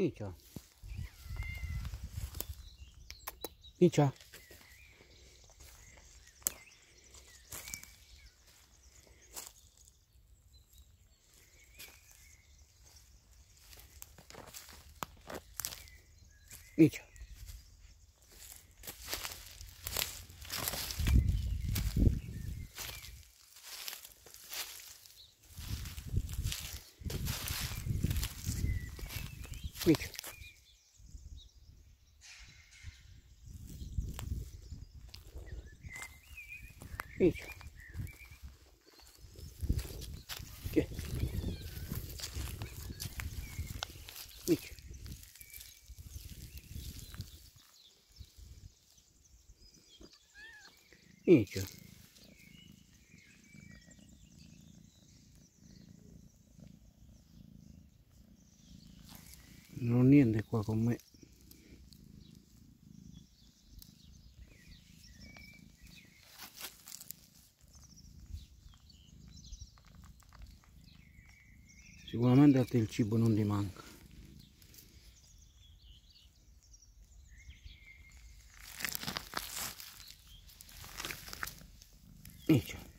Вітя. Вітя. Вітя. пыть. Видите? Видите? Видите? non niente qua con me sicuramente a te il cibo non ti manca Ecco.